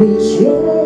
你说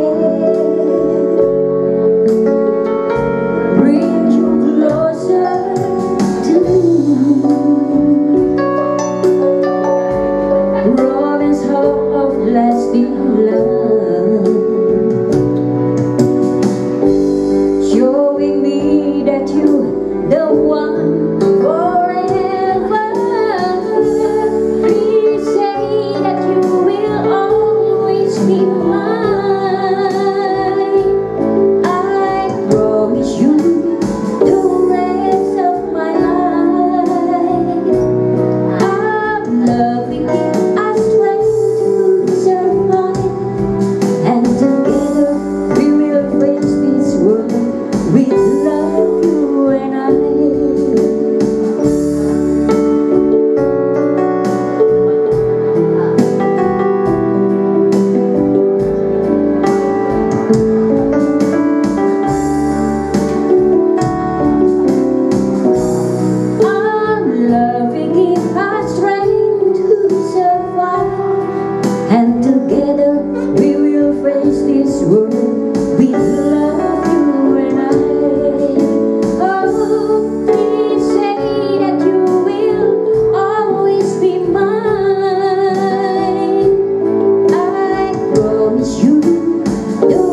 do